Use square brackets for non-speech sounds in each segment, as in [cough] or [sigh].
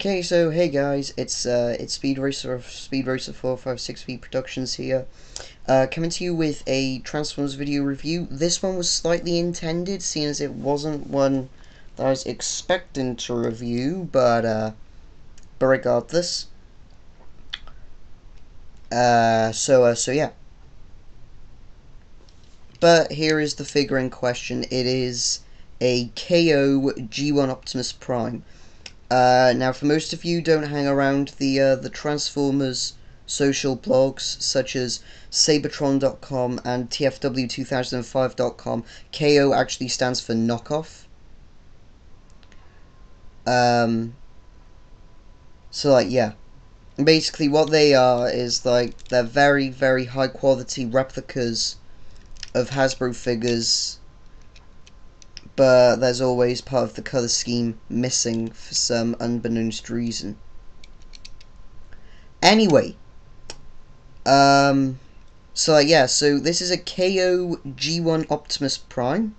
Okay, so hey guys, it's uh, it's Speed Racer of Speed Racer 456 Productions here, uh, coming to you with a Transformers video review. This one was slightly intended, seeing as it wasn't one that I was expecting to review, but uh, but regardless. Uh, so uh, so yeah. But here is the figure in question. It is a KO G1 Optimus Prime. Uh, now, for most of you don't hang around the uh, the Transformers social blogs such as Seibertron.com and TFW2005.com, KO actually stands for knockoff. Um, so, like, yeah. Basically, what they are is, like, they're very, very high quality replicas of Hasbro figures but there's always part of the colour scheme missing for some unbeknownst reason. Anyway, um, so yeah, so this is a KO G1 Optimus Prime.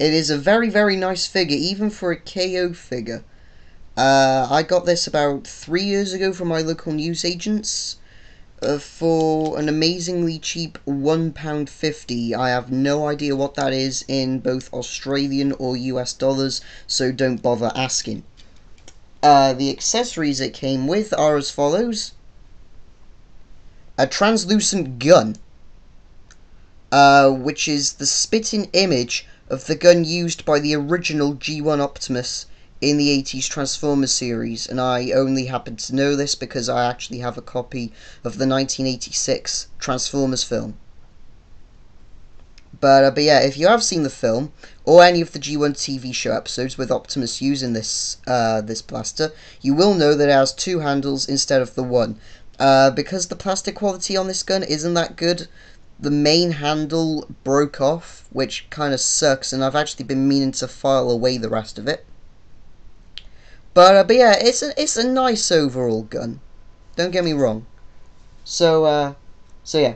It is a very, very nice figure, even for a KO figure. Uh, I got this about three years ago from my local newsagents uh, for an amazingly cheap £1.50. I have no idea what that is in both Australian or US dollars, so don't bother asking. Uh, the accessories it came with are as follows. A translucent gun, uh, which is the spitting image of the gun used by the original G1 Optimus in the 80s Transformers series, and I only happen to know this because I actually have a copy of the 1986 Transformers film. But, uh, but yeah, if you have seen the film, or any of the G1 TV show episodes with Optimus using this, uh, this blaster, you will know that it has two handles instead of the one. Uh, because the plastic quality on this gun isn't that good, the main handle broke off, which kind of sucks, and I've actually been meaning to file away the rest of it. But, uh, but yeah, it's a, it's a nice overall gun. Don't get me wrong. So, uh, so yeah.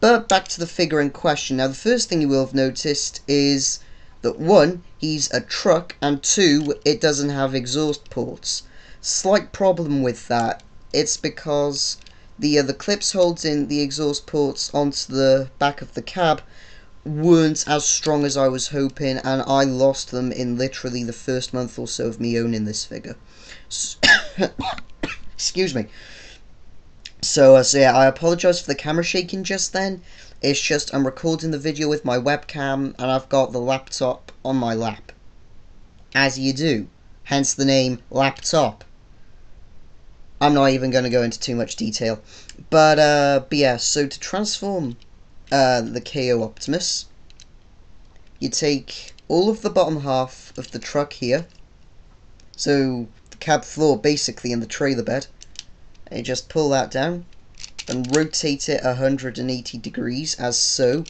But back to the figure in question. Now, the first thing you will have noticed is that one, he's a truck, and two, it doesn't have exhaust ports. Slight problem with that. It's because the uh, the clips holds in the exhaust ports onto the back of the cab weren't as strong as I was hoping, and I lost them in literally the first month or so of me owning this figure. [coughs] Excuse me. So, uh, so yeah, I apologise for the camera shaking just then. It's just I'm recording the video with my webcam, and I've got the laptop on my lap. As you do. Hence the name laptop. I'm not even going to go into too much detail. But, uh, but yeah, so to transform uh, the KO Optimus. You take all of the bottom half of the truck here, so the cab floor basically in the trailer bed, and you just pull that down and rotate it 180 degrees as so.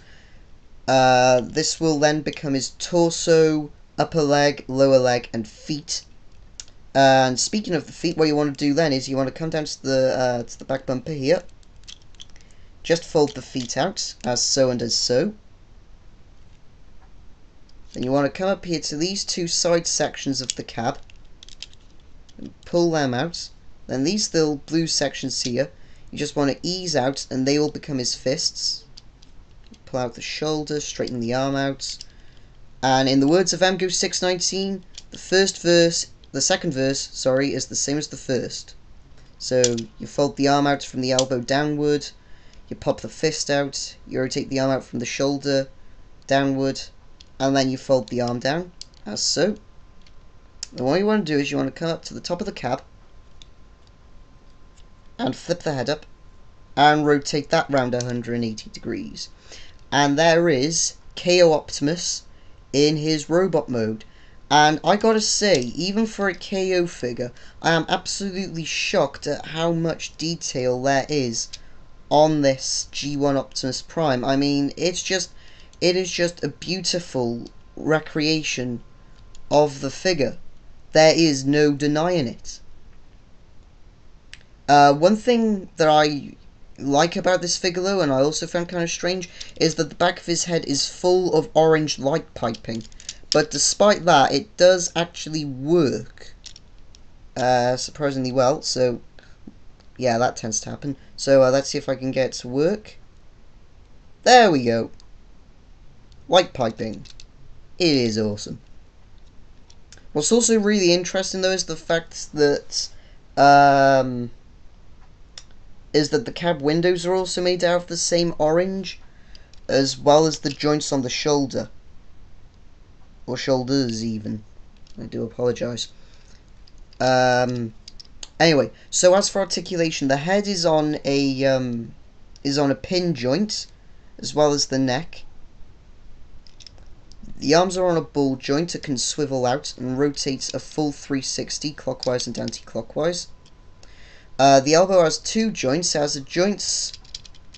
Uh, this will then become his torso, upper leg, lower leg, and feet. and speaking of the feet, what you want to do then is you want to come down to the uh, to the back bumper here, just fold the feet out, as so and as so. Then you want to come up here to these two side sections of the cab, and pull them out. Then these little blue sections here, you just want to ease out, and they will become his fists. Pull out the shoulder, straighten the arm out. And in the words of MGO619, the first verse, the second verse, sorry, is the same as the first. So you fold the arm out from the elbow downward, you pop the fist out, you rotate the arm out from the shoulder downward, and then you fold the arm down, as so. And what you want to do is you want to come up to the top of the cab, and flip the head up, and rotate that round 180 degrees. And there is KO Optimus in his robot mode. And I gotta say, even for a KO figure, I am absolutely shocked at how much detail there is on this G1 Optimus Prime. I mean, it's just, it is just a beautiful recreation of the figure. There is no denying it. Uh, one thing that I like about this figure though, and I also found kind of strange, is that the back of his head is full of orange light piping. But despite that, it does actually work uh, surprisingly well. So, yeah, that tends to happen. So uh, let's see if I can get to work. There we go. Light piping. It is awesome. What's also really interesting though is the fact that um, is that the cab windows are also made out of the same orange as well as the joints on the shoulder or shoulders even I do apologize um, anyway so as for articulation the head is on a um, is on a pin joint as well as the neck the arms are on a ball joint that can swivel out and rotates a full 360 clockwise and anti-clockwise. Uh, the elbow has two joints. It has a joints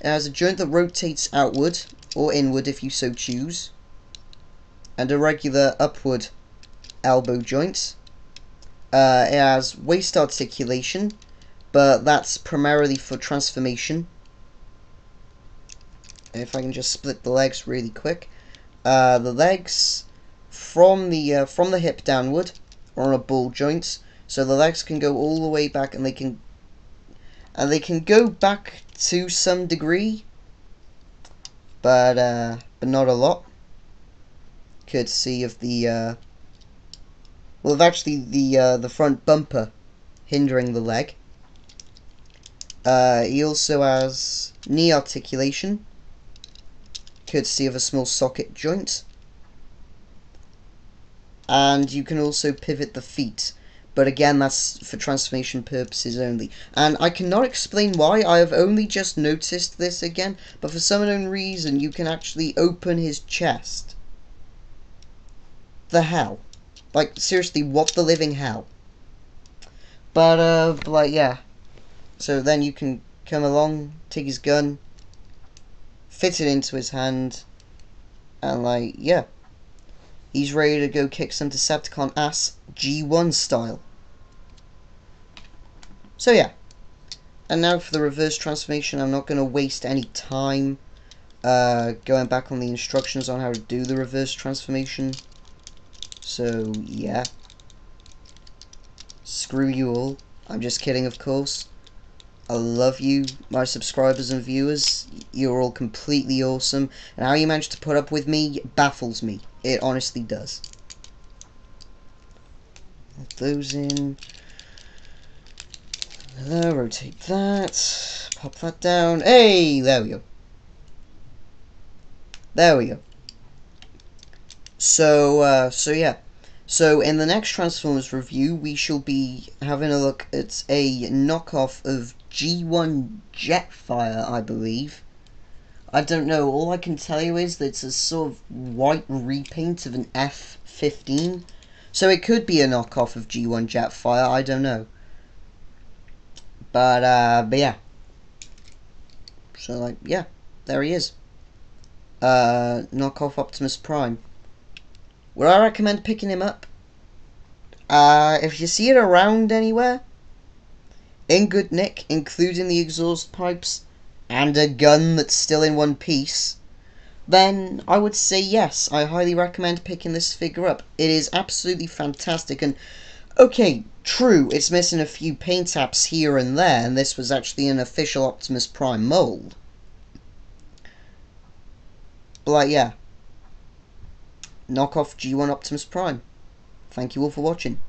it has a joint that rotates outward or inward if you so choose, and a regular upward elbow joint. Uh, it has waist articulation, but that's primarily for transformation. If I can just split the legs really quick. Uh, the legs from the uh, from the hip downward are on a ball joint, so the legs can go all the way back, and they can and they can go back to some degree, but uh, but not a lot. Courtesy of the uh, well, actually the uh, the front bumper hindering the leg. Uh, he also has knee articulation courtesy of a small socket joint. And you can also pivot the feet, but again that's for transformation purposes only. And I cannot explain why, I have only just noticed this again, but for some unknown reason you can actually open his chest. The hell? Like, seriously, what the living hell? But, uh, like, yeah. So then you can come along, take his gun, fit it into his hand, and like, yeah. He's ready to go kick some Decepticon ass G1 style. So yeah. And now for the reverse transformation, I'm not going to waste any time uh, going back on the instructions on how to do the reverse transformation. So, yeah. Screw you all. I'm just kidding, of course. I love you, my subscribers and viewers. You're all completely awesome. And how you manage to put up with me baffles me. It honestly does. Put those in. There, rotate that. Pop that down. Hey, there we go. There we go. So, uh, so yeah. So in the next Transformers review, we shall be having a look at a knockoff of G1 Jetfire, I believe. I don't know, all I can tell you is that it's a sort of white repaint of an F-15. So it could be a knockoff of G1 Jetfire, I don't know. But, uh, but yeah. So, like, yeah, there he is. Uh, knockoff Optimus Prime. Would I recommend picking him up? Uh, if you see it around anywhere, in good nick, including the exhaust pipes, and a gun that's still in one piece, then I would say yes, I highly recommend picking this figure up. It is absolutely fantastic, and okay, true, it's missing a few paint apps here and there, and this was actually an official Optimus Prime mold. But like, yeah, knockoff G1 Optimus Prime. Thank you all for watching.